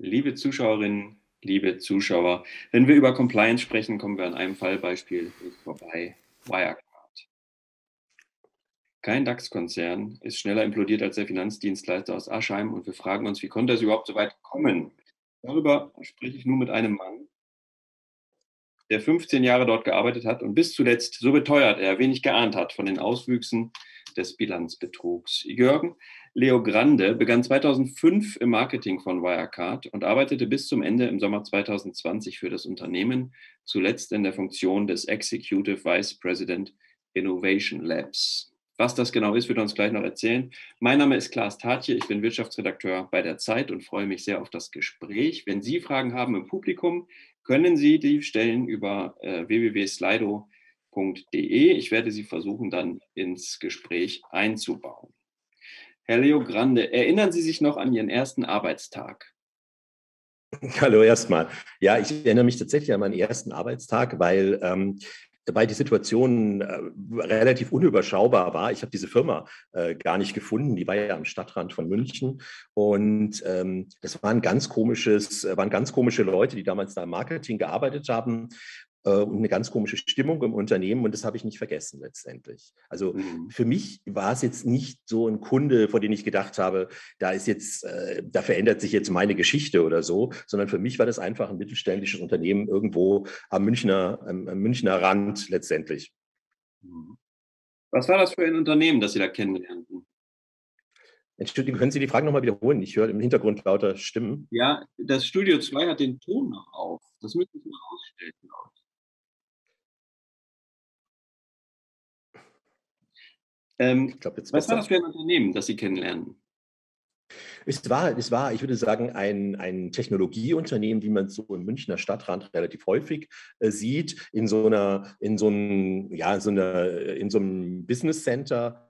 Liebe Zuschauerinnen, liebe Zuschauer, wenn wir über Compliance sprechen, kommen wir an einem Fallbeispiel vorbei. Wirecard. Kein DAX-Konzern ist schneller implodiert als der Finanzdienstleister aus Aschheim und wir fragen uns, wie konnte es überhaupt so weit kommen? Darüber spreche ich nun mit einem Mann, der 15 Jahre dort gearbeitet hat und bis zuletzt, so beteuert er, wenig geahnt hat von den Auswüchsen des Bilanzbetrugs. Jürgen Leo Grande begann 2005 im Marketing von Wirecard und arbeitete bis zum Ende im Sommer 2020 für das Unternehmen, zuletzt in der Funktion des Executive Vice President Innovation Labs. Was das genau ist, wird er uns gleich noch erzählen. Mein Name ist Klaas Tatje, ich bin Wirtschaftsredakteur bei der Zeit und freue mich sehr auf das Gespräch. Wenn Sie Fragen haben im Publikum, können Sie die stellen über äh, www.slido.de. Ich werde sie versuchen, dann ins Gespräch einzubauen. Herr Leo Grande, erinnern Sie sich noch an Ihren ersten Arbeitstag? Hallo erstmal. Ja, ich erinnere mich tatsächlich an meinen ersten Arbeitstag, weil ähm, weil die Situation äh, relativ unüberschaubar war. Ich habe diese Firma äh, gar nicht gefunden. Die war ja am Stadtrand von München. Und ähm, das waren ganz komisches, waren ganz komische Leute, die damals da im Marketing gearbeitet haben äh, und eine ganz komische Stimmung im Unternehmen und das habe ich nicht vergessen letztendlich. Also mhm. für mich war es jetzt nicht so ein Kunde, vor dem ich gedacht habe, da ist jetzt, äh, da verändert sich jetzt meine Geschichte oder so, sondern für mich war das einfach ein mittelständisches Unternehmen irgendwo am Münchner, am, am Münchner Rand letztendlich. Mhm. Was war das für ein Unternehmen, das Sie da kennenlernten? Entschuldigung, können Sie die Frage nochmal wiederholen? Ich höre im Hintergrund lauter Stimmen. Ja, das Studio 2 hat den Ton noch auf. Das müsste ich mal ausstellen, glaube ich. Ähm, ich glaub, jetzt was war das für ein Unternehmen, das Sie kennenlernen? Es war, es war, ich würde sagen, ein, ein Technologieunternehmen, wie man so im Münchner Stadtrand relativ häufig äh, sieht, in so einer, in so einem, ja, so einer, in so einem Business Center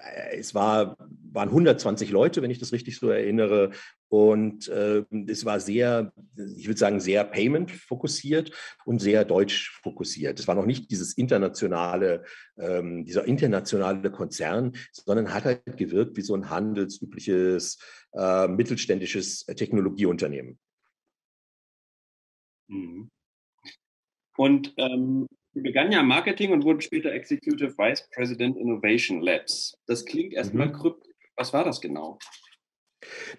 äh, es war, waren 120 Leute, wenn ich das richtig so erinnere. Und äh, es war sehr, ich würde sagen, sehr Payment fokussiert und sehr deutsch fokussiert. Es war noch nicht dieses internationale, ähm, dieser internationale Konzern, sondern hat halt gewirkt wie so ein handelsübliches äh, mittelständisches Technologieunternehmen. Mhm. Und ähm, Sie begann ja Marketing und wurden später Executive Vice President Innovation Labs. Das klingt erstmal mhm. kryptisch. Was war das genau?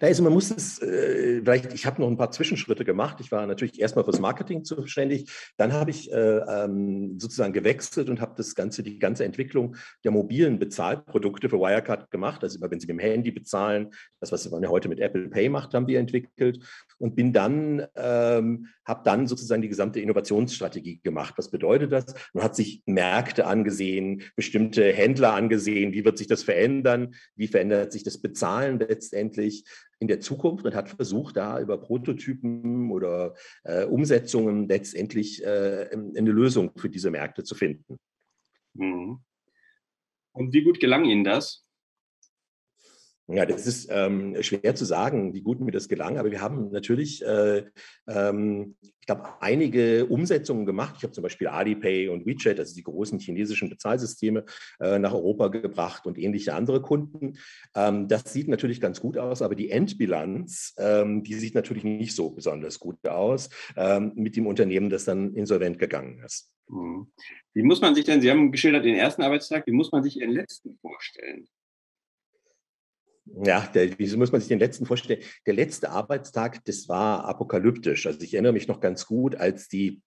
Da ist, man muss es, äh, vielleicht, ich habe noch ein paar Zwischenschritte gemacht. Ich war natürlich erstmal fürs Marketing zuständig. Dann habe ich äh, ähm, sozusagen gewechselt und habe das Ganze, die ganze Entwicklung der mobilen Bezahlprodukte für Wirecard gemacht. Also wenn Sie mit dem Handy bezahlen, das, was man ja heute mit Apple Pay macht, haben wir entwickelt. Und bin dann, ähm, habe dann sozusagen die gesamte Innovationsstrategie gemacht. Was bedeutet das? Man hat sich Märkte angesehen, bestimmte Händler angesehen. Wie wird sich das verändern? Wie verändert sich das Bezahlen letztendlich? Sich in der Zukunft und hat versucht, da über Prototypen oder äh, Umsetzungen letztendlich äh, eine Lösung für diese Märkte zu finden. Mhm. Und wie gut gelang Ihnen das? Ja, das ist ähm, schwer zu sagen, wie gut mir das gelang, aber wir haben natürlich, äh, ähm, ich glaube, einige Umsetzungen gemacht. Ich habe zum Beispiel Alipay und WeChat, also die großen chinesischen Bezahlsysteme, äh, nach Europa gebracht und ähnliche andere Kunden. Ähm, das sieht natürlich ganz gut aus, aber die Endbilanz, ähm, die sieht natürlich nicht so besonders gut aus ähm, mit dem Unternehmen, das dann insolvent gegangen ist. Mhm. Wie muss man sich denn, Sie haben geschildert den ersten Arbeitstag, wie muss man sich Ihren letzten vorstellen? Ja, der, wie muss man sich den letzten vorstellen? Der letzte Arbeitstag, das war apokalyptisch. Also ich erinnere mich noch ganz gut, als die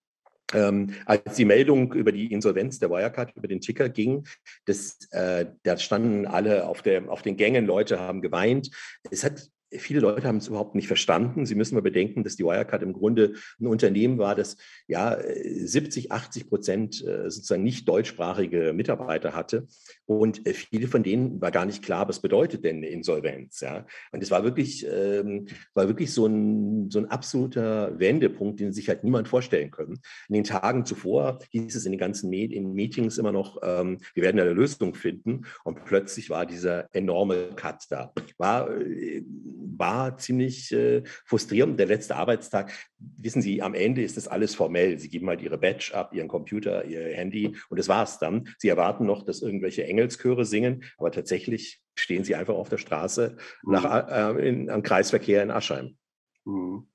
ähm, als die Meldung über die Insolvenz der Wirecard über den Ticker ging, das, äh, da standen alle auf, der, auf den Gängen, Leute haben geweint. Es hat viele Leute haben es überhaupt nicht verstanden. Sie müssen mal bedenken, dass die Wirecard im Grunde ein Unternehmen war, das ja 70, 80 Prozent äh, sozusagen nicht deutschsprachige Mitarbeiter hatte. Und äh, viele von denen war gar nicht klar, was bedeutet denn eine Insolvenz. Ja? Und es war wirklich, ähm, war wirklich so ein, so ein absoluter Wendepunkt, den sich halt niemand vorstellen können. In den Tagen zuvor hieß es in den ganzen Med in Meetings immer noch, ähm, wir werden eine Lösung finden. Und plötzlich war dieser enorme Cut da. War äh, war ziemlich äh, frustrierend. Der letzte Arbeitstag, wissen Sie, am Ende ist das alles formell. Sie geben halt Ihre Badge ab, Ihren Computer, Ihr Handy und das war's dann. Sie erwarten noch, dass irgendwelche Engelschöre singen, aber tatsächlich stehen Sie einfach auf der Straße nach, mhm. äh, in, am Kreisverkehr in Aschheim. Mhm.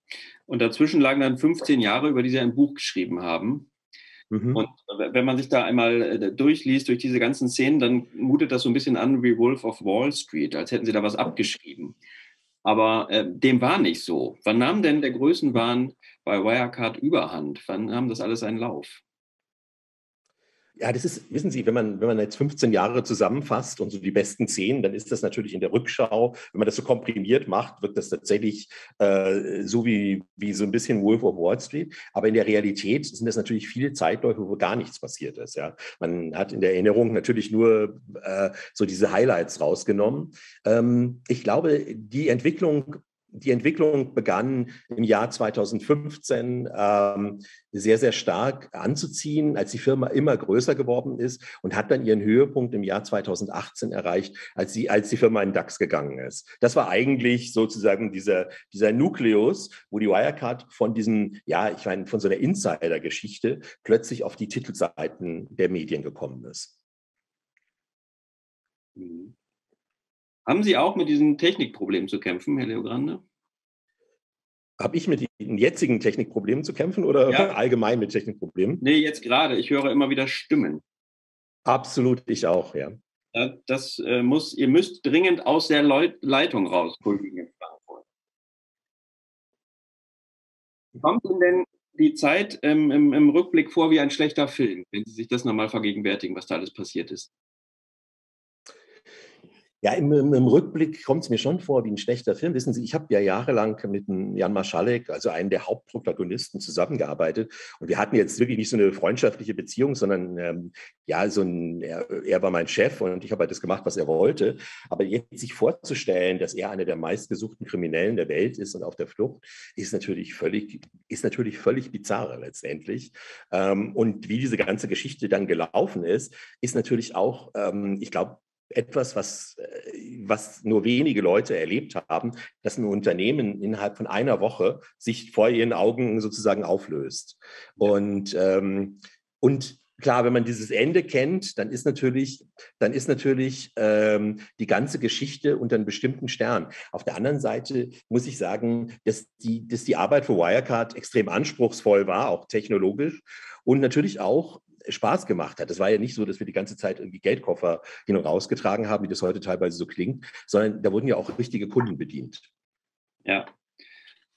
Und dazwischen lagen dann 15 Jahre, über die Sie ein Buch geschrieben haben. Mhm. Und wenn man sich da einmal äh, durchliest, durch diese ganzen Szenen, dann mutet das so ein bisschen an wie Wolf of Wall Street, als hätten Sie da was abgeschrieben. Aber äh, dem war nicht so. Wann nahm denn der Größenwahn bei Wirecard überhand? Wann nahm das alles einen Lauf? Ja, das ist, wissen Sie, wenn man, wenn man jetzt 15 Jahre zusammenfasst und so die besten zehn, dann ist das natürlich in der Rückschau, wenn man das so komprimiert macht, wird das tatsächlich äh, so wie, wie so ein bisschen Wolf of Wall Street. Aber in der Realität sind das natürlich viele Zeitläufe, wo gar nichts passiert ist. Ja. Man hat in der Erinnerung natürlich nur äh, so diese Highlights rausgenommen. Ähm, ich glaube, die Entwicklung die Entwicklung begann im Jahr 2015 ähm, sehr, sehr stark anzuziehen, als die Firma immer größer geworden ist und hat dann ihren Höhepunkt im Jahr 2018 erreicht, als, sie, als die Firma in DAX gegangen ist. Das war eigentlich sozusagen dieser, dieser Nukleus, wo die Wirecard von diesem, ja, ich meine, von so einer Insider-Geschichte plötzlich auf die Titelseiten der Medien gekommen ist. Mhm. Haben Sie auch mit diesen Technikproblemen zu kämpfen, Herr Leogrande? Habe ich mit den jetzigen Technikproblemen zu kämpfen oder ja. allgemein mit Technikproblemen? Nee, jetzt gerade. Ich höre immer wieder Stimmen. Absolut, ich auch, ja. Das äh, muss, ihr müsst dringend aus der Leitung raus, Kollegen in Frankfurt. Kommt Ihnen denn die Zeit ähm, im, im Rückblick vor wie ein schlechter Film, wenn Sie sich das nochmal vergegenwärtigen, was da alles passiert ist? Ja, im, im Rückblick kommt es mir schon vor wie ein schlechter Film. Wissen Sie, ich habe ja jahrelang mit Jan Maschalek, also einem der Hauptprotagonisten, zusammengearbeitet. Und wir hatten jetzt wirklich nicht so eine freundschaftliche Beziehung, sondern ähm, ja, so ein, er, er, war mein Chef und ich habe halt das gemacht, was er wollte. Aber jetzt sich vorzustellen, dass er einer der meistgesuchten Kriminellen der Welt ist und auf der Flucht, ist natürlich völlig, ist natürlich völlig bizarre letztendlich. Ähm, und wie diese ganze Geschichte dann gelaufen ist, ist natürlich auch, ähm, ich glaube, etwas, was, äh, was nur wenige Leute erlebt haben, dass ein Unternehmen innerhalb von einer Woche sich vor ihren Augen sozusagen auflöst. Und, ähm, und klar, wenn man dieses Ende kennt, dann ist natürlich, dann ist natürlich ähm, die ganze Geschichte unter einem bestimmten Stern. Auf der anderen Seite muss ich sagen, dass die, dass die Arbeit für Wirecard extrem anspruchsvoll war, auch technologisch und natürlich auch Spaß gemacht hat. Es war ja nicht so, dass wir die ganze Zeit irgendwie Geldkoffer hin und raus getragen haben, wie das heute teilweise so klingt, sondern da wurden ja auch richtige Kunden bedient. Ja.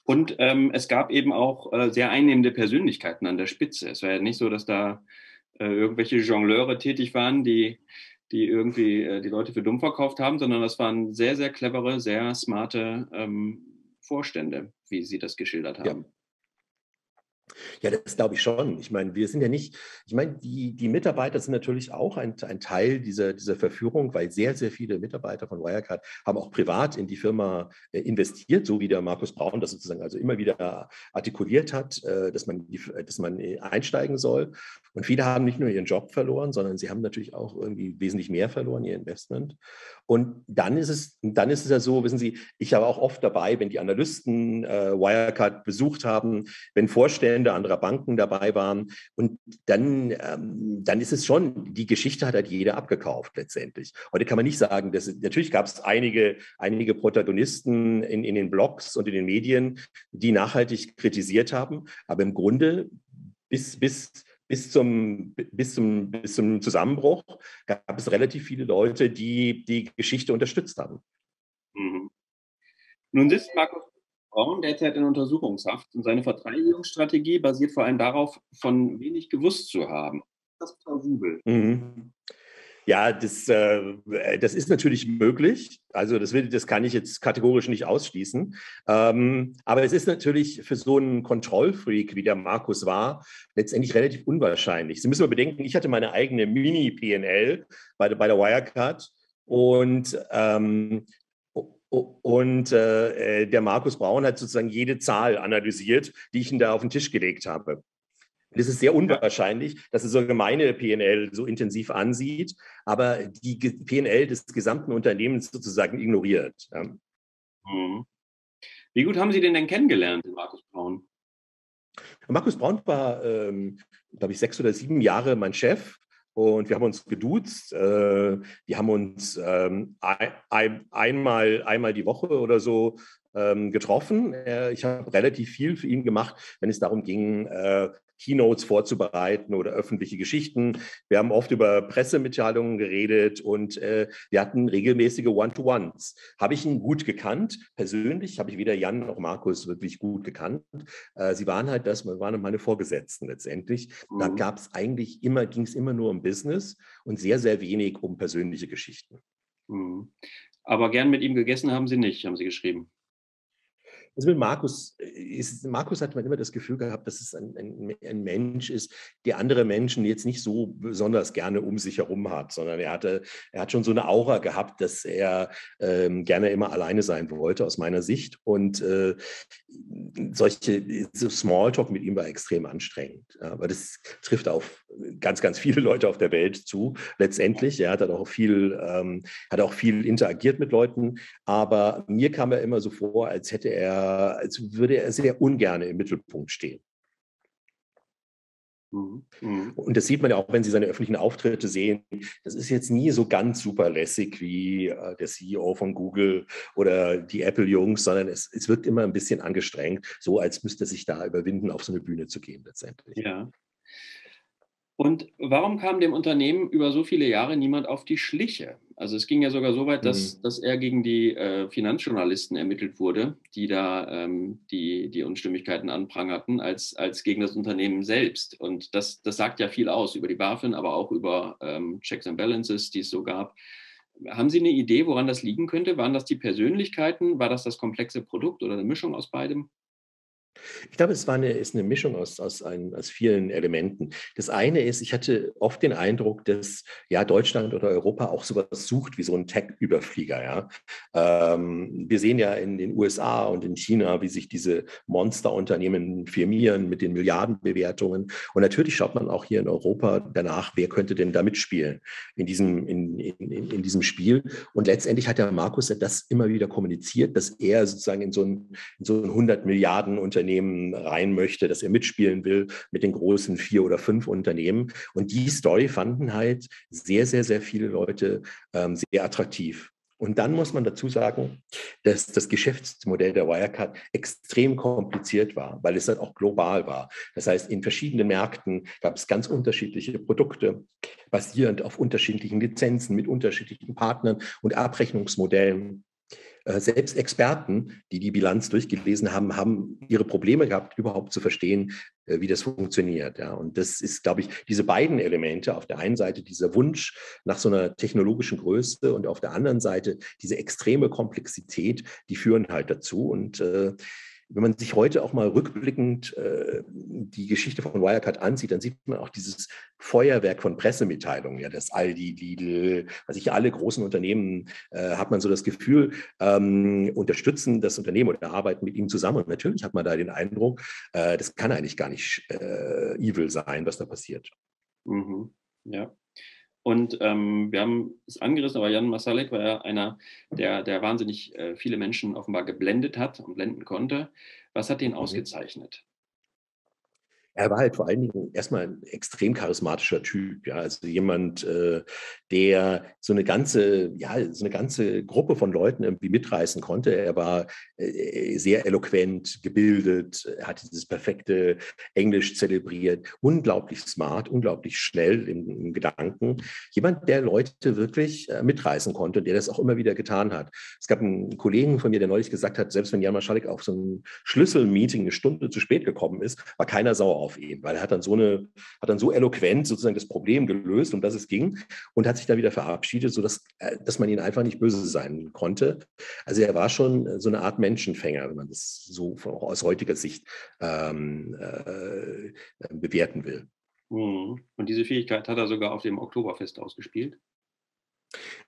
Und ähm, es gab eben auch äh, sehr einnehmende Persönlichkeiten an der Spitze. Es war ja nicht so, dass da äh, irgendwelche Jongleure tätig waren, die, die irgendwie äh, die Leute für dumm verkauft haben, sondern das waren sehr, sehr clevere, sehr smarte ähm, Vorstände, wie Sie das geschildert haben. Ja. Ja, das glaube ich schon. Ich meine, wir sind ja nicht, ich meine, die, die Mitarbeiter sind natürlich auch ein, ein Teil dieser, dieser Verführung, weil sehr, sehr viele Mitarbeiter von Wirecard haben auch privat in die Firma äh, investiert, so wie der Markus Braun das sozusagen also immer wieder artikuliert hat, äh, dass man, dass man äh, einsteigen soll. Und viele haben nicht nur ihren Job verloren, sondern sie haben natürlich auch irgendwie wesentlich mehr verloren, ihr Investment. Und dann ist es, dann ist es ja so, wissen Sie, ich habe auch oft dabei, wenn die Analysten äh, Wirecard besucht haben, wenn Vorstände anderer Banken dabei waren. Und dann, ähm, dann ist es schon, die Geschichte hat halt jeder abgekauft letztendlich. Heute kann man nicht sagen, dass natürlich gab es einige, einige Protagonisten in, in den Blogs und in den Medien, die nachhaltig kritisiert haben, aber im Grunde bis, bis bis zum, bis, zum, bis zum Zusammenbruch gab es relativ viele Leute, die die Geschichte unterstützt haben. Mhm. Nun sitzt Markus Braun derzeit in Untersuchungshaft und seine Verteidigungsstrategie basiert vor allem darauf, von wenig gewusst zu haben. Das ist plausibel. Mhm. Ja, das, äh, das ist natürlich möglich. Also das, will, das kann ich jetzt kategorisch nicht ausschließen. Ähm, aber es ist natürlich für so einen Kontrollfreak, wie der Markus war, letztendlich relativ unwahrscheinlich. Sie müssen mal bedenken, ich hatte meine eigene Mini-PNL bei, bei der Wirecard und ähm, und äh, der Markus Braun hat sozusagen jede Zahl analysiert, die ich ihm da auf den Tisch gelegt habe. Und es ist sehr unwahrscheinlich, dass es so gemeine PNL so intensiv ansieht, aber die PNL des gesamten Unternehmens sozusagen ignoriert. Mhm. Wie gut haben Sie den denn kennengelernt, Markus Braun? Markus Braun war, ähm, glaube ich, sechs oder sieben Jahre mein Chef. Und wir haben uns geduzt. Äh, wir haben uns ähm, ein, einmal, einmal die Woche oder so ähm, getroffen. Äh, ich habe relativ viel für ihn gemacht, wenn es darum ging, äh, Keynotes vorzubereiten oder öffentliche Geschichten. Wir haben oft über Pressemitteilungen geredet und äh, wir hatten regelmäßige One-to-Ones. Habe ich ihn gut gekannt, persönlich habe ich weder Jan noch Markus wirklich gut gekannt. Äh, sie waren halt das, waren meine Vorgesetzten letztendlich. Mhm. Da gab es eigentlich immer, ging es immer nur um Business und sehr, sehr wenig um persönliche Geschichten. Mhm. Aber gern mit ihm gegessen haben Sie nicht, haben Sie geschrieben. Also mit Markus, äh, ist, Markus hat man immer das Gefühl gehabt, dass es ein, ein, ein, Mensch ist, der andere Menschen jetzt nicht so besonders gerne um sich herum hat, sondern er hatte, er hat schon so eine Aura gehabt, dass er ähm, gerne immer alleine sein wollte, aus meiner Sicht. Und äh, solche so Smalltalk mit ihm war extrem anstrengend. Aber das trifft auf ganz, ganz viele Leute auf der Welt zu. Letztendlich, er hat auch viel, ähm, hat auch viel interagiert mit Leuten. Aber mir kam er immer so vor, als hätte er als würde er sehr ungern im Mittelpunkt stehen. Mhm. Mhm. Und das sieht man ja auch, wenn Sie seine öffentlichen Auftritte sehen. Das ist jetzt nie so ganz super lässig wie äh, der CEO von Google oder die Apple-Jungs, sondern es, es wirkt immer ein bisschen angestrengt, so als müsste er sich da überwinden, auf so eine Bühne zu gehen letztendlich. Ja. Und warum kam dem Unternehmen über so viele Jahre niemand auf die Schliche? Also es ging ja sogar so weit, dass, mhm. dass er gegen die äh, Finanzjournalisten ermittelt wurde, die da ähm, die, die Unstimmigkeiten anprangerten, als, als gegen das Unternehmen selbst. Und das, das sagt ja viel aus über die BaFin, aber auch über ähm, Checks and Balances, die es so gab. Haben Sie eine Idee, woran das liegen könnte? Waren das die Persönlichkeiten? War das das komplexe Produkt oder eine Mischung aus beidem? Ich glaube, es war eine, ist eine Mischung aus, aus, ein, aus vielen Elementen. Das eine ist, ich hatte oft den Eindruck, dass ja Deutschland oder Europa auch sowas sucht wie so ein Tech-Überflieger. Ja? Ähm, wir sehen ja in den USA und in China, wie sich diese Monsterunternehmen firmieren mit den Milliardenbewertungen. Und natürlich schaut man auch hier in Europa danach, wer könnte denn da mitspielen in diesem, in, in, in diesem Spiel. Und letztendlich hat der Markus das immer wieder kommuniziert, dass er sozusagen in so ein, in so ein 100 Milliarden Unternehmen Unternehmen rein möchte, dass er mitspielen will mit den großen vier oder fünf Unternehmen. Und die Story fanden halt sehr, sehr, sehr viele Leute ähm, sehr attraktiv. Und dann muss man dazu sagen, dass das Geschäftsmodell der Wirecard extrem kompliziert war, weil es dann auch global war. Das heißt, in verschiedenen Märkten gab es ganz unterschiedliche Produkte, basierend auf unterschiedlichen Lizenzen mit unterschiedlichen Partnern und Abrechnungsmodellen. Äh, selbst Experten, die die Bilanz durchgelesen haben, haben ihre Probleme gehabt, überhaupt zu verstehen, äh, wie das funktioniert. Ja. Und das ist, glaube ich, diese beiden Elemente. Auf der einen Seite dieser Wunsch nach so einer technologischen Größe und auf der anderen Seite diese extreme Komplexität, die führen halt dazu. Und äh, wenn man sich heute auch mal rückblickend äh, die Geschichte von Wirecard ansieht, dann sieht man auch dieses Feuerwerk von Pressemitteilungen, ja, das Aldi, Lidl, was ich alle großen Unternehmen, äh, hat man so das Gefühl, ähm, unterstützen das Unternehmen oder arbeiten mit ihm zusammen. Und natürlich hat man da den Eindruck, äh, das kann eigentlich gar nicht äh, evil sein, was da passiert. Mhm. Ja. Und ähm, wir haben es angerissen, aber Jan Masalek war ja einer, der, der wahnsinnig äh, viele Menschen offenbar geblendet hat und blenden konnte. Was hat den mhm. ausgezeichnet? Er war halt vor allen Dingen erstmal ein extrem charismatischer Typ, ja, also jemand, äh, der so eine ganze, ja, so eine ganze Gruppe von Leuten irgendwie mitreißen konnte. Er war äh, sehr eloquent, gebildet, hatte dieses perfekte Englisch zelebriert, unglaublich smart, unglaublich schnell im, im Gedanken. Jemand, der Leute wirklich äh, mitreißen konnte, der das auch immer wieder getan hat. Es gab einen Kollegen von mir, der neulich gesagt hat, selbst wenn Jan Maschalek auf so ein Schlüsselmeeting eine Stunde zu spät gekommen ist, war keiner sauer auf ihn, weil er hat dann so eine, hat dann so eloquent sozusagen das Problem gelöst, um das es ging und hat sich dann wieder verabschiedet, sodass äh, dass man ihn einfach nicht böse sein konnte. Also er war schon so eine Art Menschenfänger, wenn man das so aus heutiger Sicht ähm, äh, bewerten will. Mhm. Und diese Fähigkeit hat er sogar auf dem Oktoberfest ausgespielt?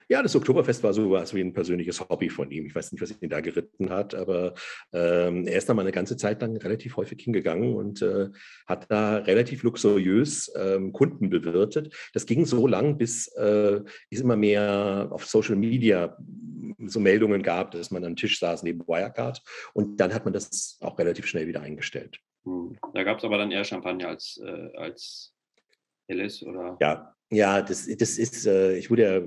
Ja, das Oktoberfest war so was wie ein persönliches Hobby von ihm. Ich weiß nicht, was ihn da geritten hat, aber ähm, er ist da mal eine ganze Zeit lang relativ häufig hingegangen und äh, hat da relativ luxuriös ähm, Kunden bewirtet. Das ging so lang, bis äh, es immer mehr auf Social Media so Meldungen gab, dass man am Tisch saß neben Wirecard und dann hat man das auch relativ schnell wieder eingestellt. Hm. Da gab es aber dann eher Champagner als, äh, als Helles oder? Ja, ja, das, das ist, äh, ich wurde ja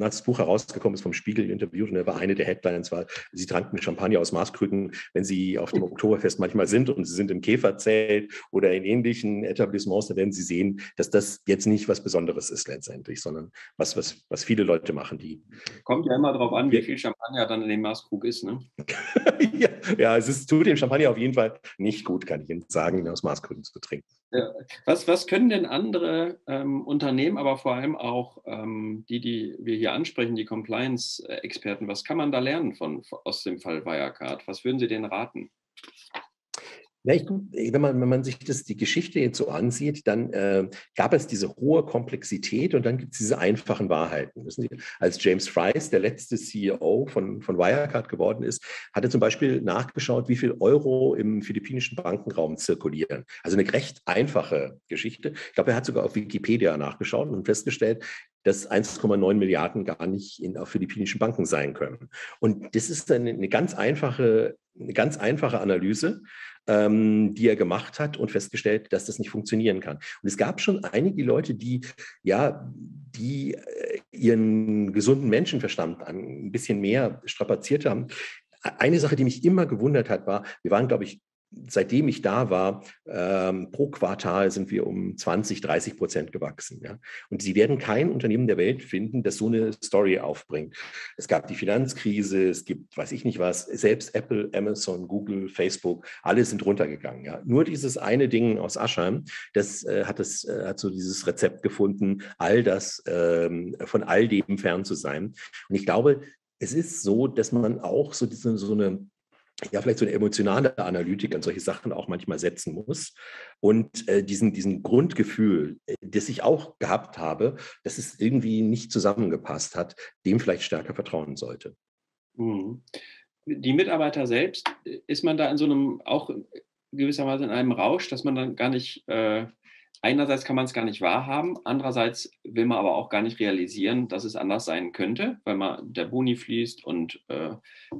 als das Buch herausgekommen ist, vom Spiegel interviewt und er war eine der Headlines, war, sie tranken Champagner aus Maßkrügen, wenn sie auf dem Oktoberfest manchmal sind und sie sind im Käferzelt oder in ähnlichen Etablissements, da werden sie sehen, dass das jetzt nicht was Besonderes ist letztendlich, sondern was, was, was viele Leute machen, die. Kommt ja immer darauf an, wie viel Champagner dann in dem Maßkrug ist, ne? ja, ja, es ist, tut dem Champagner auf jeden Fall nicht gut, kann ich Ihnen sagen, aus Maßkrügen zu trinken. Was, was können denn andere ähm, Unternehmen, aber vor allem auch ähm, die, die wir hier ansprechen, die Compliance-Experten, was kann man da lernen von, aus dem Fall Wirecard? Was würden Sie denen raten? Ja, ich, wenn, man, wenn man sich das, die Geschichte jetzt so ansieht, dann äh, gab es diese hohe Komplexität und dann gibt es diese einfachen Wahrheiten. Sie, als James Fries, der letzte CEO von, von Wirecard geworden ist, hat er zum Beispiel nachgeschaut, wie viel Euro im philippinischen Bankenraum zirkulieren. Also eine recht einfache Geschichte. Ich glaube, er hat sogar auf Wikipedia nachgeschaut und festgestellt, dass 1,9 Milliarden gar nicht in, auf philippinischen Banken sein können. Und das ist eine, eine ganz einfache, eine ganz einfache Analyse ähm, die er gemacht hat und festgestellt, dass das nicht funktionieren kann. Und es gab schon einige Leute, die ja, die äh, ihren gesunden Menschenverstand ein bisschen mehr strapaziert haben. Eine Sache, die mich immer gewundert hat, war, wir waren, glaube ich, seitdem ich da war, ähm, pro Quartal sind wir um 20, 30 Prozent gewachsen. Ja? Und Sie werden kein Unternehmen der Welt finden, das so eine Story aufbringt. Es gab die Finanzkrise, es gibt, weiß ich nicht was, selbst Apple, Amazon, Google, Facebook, alle sind runtergegangen. Ja? Nur dieses eine Ding aus Aschheim, das äh, hat, das, äh, hat so dieses Rezept gefunden, all das, ähm, von all dem fern zu sein. Und ich glaube, es ist so, dass man auch so, diese, so eine ja, vielleicht so eine emotionale Analytik an solche Sachen auch manchmal setzen muss. Und äh, diesen, diesen Grundgefühl, äh, das ich auch gehabt habe, dass es irgendwie nicht zusammengepasst hat, dem vielleicht stärker vertrauen sollte. Mhm. Die Mitarbeiter selbst, ist man da in so einem, auch gewissermaßen in einem Rausch, dass man dann gar nicht äh, einerseits kann man es gar nicht wahrhaben, andererseits will man aber auch gar nicht realisieren, dass es anders sein könnte, weil man der Boni fließt und äh,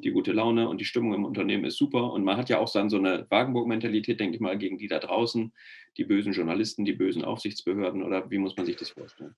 die gute Laune und die Stimmung im Unternehmen ist super und man hat ja auch dann so eine Wagenburg-Mentalität, denke ich mal, gegen die da draußen, die bösen Journalisten, die bösen Aufsichtsbehörden oder wie muss man sich das vorstellen?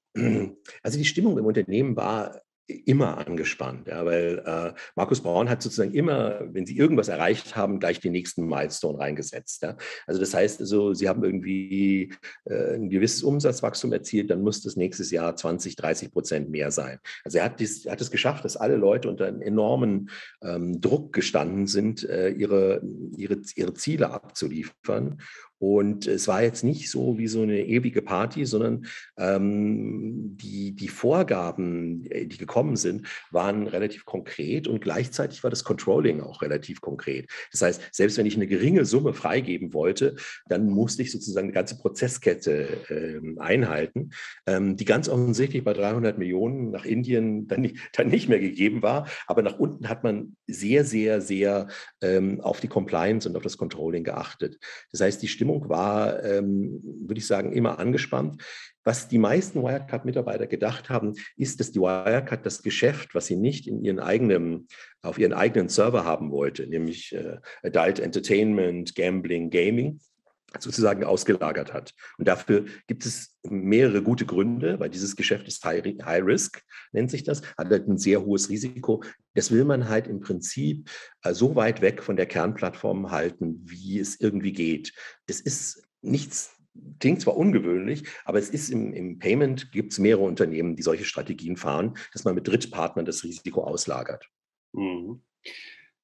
Also die Stimmung im Unternehmen war immer angespannt, ja, weil äh, Markus Braun hat sozusagen immer, wenn sie irgendwas erreicht haben, gleich den nächsten Milestone reingesetzt. Ja. Also das heißt, also, sie haben irgendwie äh, ein gewisses Umsatzwachstum erzielt, dann muss das nächstes Jahr 20, 30 Prozent mehr sein. Also er hat, dies, hat es geschafft, dass alle Leute unter einem enormen ähm, Druck gestanden sind, äh, ihre, ihre, ihre Ziele abzuliefern. Und es war jetzt nicht so wie so eine ewige Party, sondern ähm, die, die Vorgaben, äh, die gekommen sind, waren relativ konkret und gleichzeitig war das Controlling auch relativ konkret. Das heißt, selbst wenn ich eine geringe Summe freigeben wollte, dann musste ich sozusagen eine ganze Prozesskette ähm, einhalten, ähm, die ganz offensichtlich bei 300 Millionen nach Indien dann nicht, dann nicht mehr gegeben war. Aber nach unten hat man sehr, sehr, sehr ähm, auf die Compliance und auf das Controlling geachtet. Das heißt, die Stimmung Stimmung war, ähm, würde ich sagen, immer angespannt. Was die meisten Wirecard-Mitarbeiter gedacht haben, ist, dass die Wirecard das Geschäft, was sie nicht in ihren eigenen, auf ihren eigenen Server haben wollte, nämlich äh, Adult Entertainment, Gambling, Gaming, sozusagen ausgelagert hat. Und dafür gibt es mehrere gute Gründe, weil dieses Geschäft ist High, High Risk, nennt sich das, hat halt ein sehr hohes Risiko. Das will man halt im Prinzip äh, so weit weg von der Kernplattform halten, wie es irgendwie geht. Das ist nichts klingt zwar ungewöhnlich, aber es ist im, im Payment, gibt es mehrere Unternehmen, die solche Strategien fahren, dass man mit Drittpartnern das Risiko auslagert. Mhm.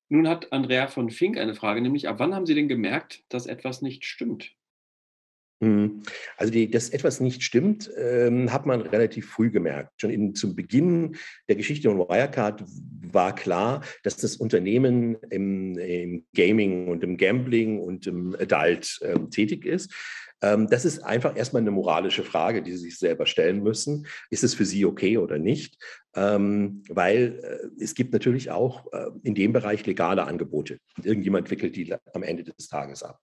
Nun hat Andrea von Fink eine Frage, nämlich ab wann haben Sie denn gemerkt, dass etwas nicht stimmt? Hm. Also, die, dass etwas nicht stimmt, ähm, hat man relativ früh gemerkt. Schon in, zum Beginn der Geschichte von Wirecard war klar, dass das Unternehmen im, im Gaming und im Gambling und im Adult ähm, tätig ist. Ähm, das ist einfach erstmal eine moralische Frage, die Sie sich selber stellen müssen. Ist es für Sie okay oder nicht? Ähm, weil äh, es gibt natürlich auch äh, in dem Bereich legale Angebote. Irgendjemand wickelt die am Ende des Tages ab.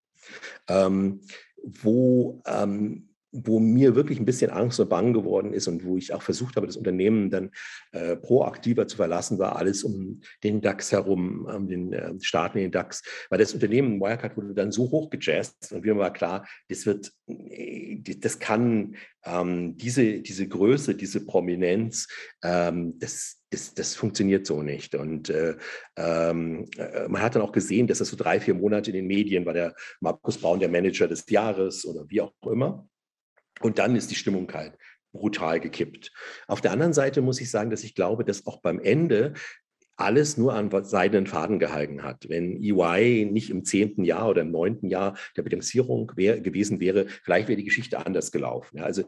Ähm, wo wo mir wirklich ein bisschen Angst und Bang geworden ist und wo ich auch versucht habe, das Unternehmen dann äh, proaktiver zu verlassen, war alles um den DAX herum, um den äh, Staaten in den DAX, weil das Unternehmen Wirecard wurde dann so hoch gejazzt und mir war klar, das wird, äh, das kann ähm, diese, diese Größe, diese Prominenz, ähm, das, das, das funktioniert so nicht. Und äh, ähm, äh, man hat dann auch gesehen, dass das so drei, vier Monate in den Medien war der Markus Braun der Manager des Jahres oder wie auch immer. Und dann ist die Stimmung halt brutal gekippt. Auf der anderen Seite muss ich sagen, dass ich glaube, dass auch beim Ende alles nur an seidenen Faden gehalten hat. Wenn EY nicht im zehnten Jahr oder im neunten Jahr der Bilanzierung wär, gewesen wäre, vielleicht wäre die Geschichte anders gelaufen. Ja, also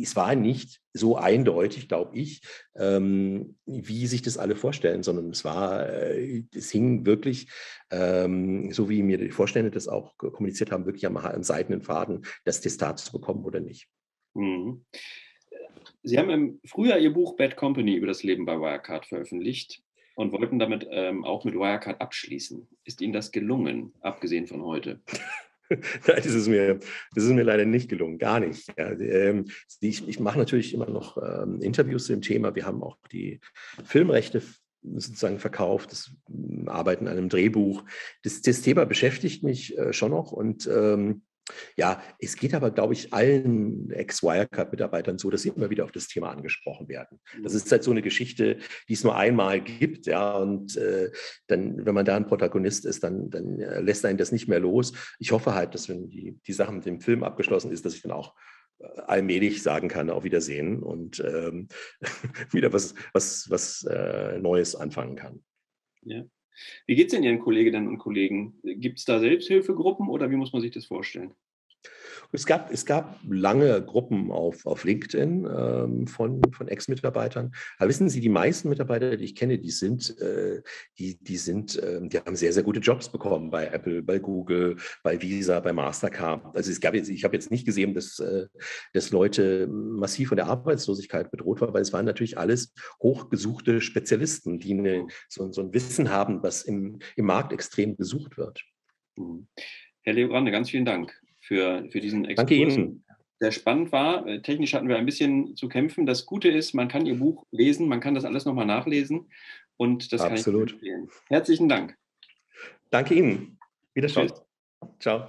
es war nicht so eindeutig, glaube ich, ähm, wie sich das alle vorstellen, sondern es war, äh, es hing wirklich, ähm, so wie mir die Vorstände das auch kommuniziert haben, wirklich am, am seidenen Faden, das Testat zu bekommen oder nicht. Mhm. Sie haben im Frühjahr Ihr Buch Bad Company über das Leben bei Wirecard veröffentlicht und wollten damit ähm, auch mit Wirecard abschließen. Ist Ihnen das gelungen, abgesehen von heute? das, ist mir, das ist mir leider nicht gelungen, gar nicht. Ja, ähm, ich, ich mache natürlich immer noch ähm, Interviews zu dem Thema. Wir haben auch die Filmrechte sozusagen verkauft, das Arbeiten an einem Drehbuch. Das, das Thema beschäftigt mich äh, schon noch und ähm, ja, es geht aber, glaube ich, allen Ex-Wirecard-Mitarbeitern so, dass sie immer wieder auf das Thema angesprochen werden. Das mhm. ist halt so eine Geschichte, die es nur einmal gibt, ja, und äh, dann, wenn man da ein Protagonist ist, dann, dann äh, lässt einen das nicht mehr los. Ich hoffe halt, dass wenn die, die Sache mit dem Film abgeschlossen ist, dass ich dann auch äh, allmählich sagen kann, auf Wiedersehen und ähm, wieder was, was, was äh, Neues anfangen kann. Ja. Wie geht es denn Ihren Kolleginnen und Kollegen? Gibt es da Selbsthilfegruppen oder wie muss man sich das vorstellen? Es gab, es gab lange Gruppen auf, auf LinkedIn ähm, von, von Ex-Mitarbeitern. Aber wissen Sie, die meisten Mitarbeiter, die ich kenne, die sind, äh, die, die sind, äh, die haben sehr, sehr gute Jobs bekommen bei Apple, bei Google, bei Visa, bei Mastercard. Also es gab jetzt, ich habe jetzt nicht gesehen, dass, äh, dass Leute massiv von der Arbeitslosigkeit bedroht waren, weil es waren natürlich alles hochgesuchte Spezialisten, die eine, so, so ein Wissen haben, was im, im Markt extrem gesucht wird. Mhm. Herr Leogrande, ganz vielen Dank für, für diesen Exkurs. Danke Ihnen. Sehr spannend war. Äh, technisch hatten wir ein bisschen zu kämpfen. Das Gute ist, man kann Ihr Buch lesen, man kann das alles nochmal nachlesen und das Absolut. kann ich empfehlen. Herzlichen Dank. Danke Ihnen. Wiederschauen. Ciao.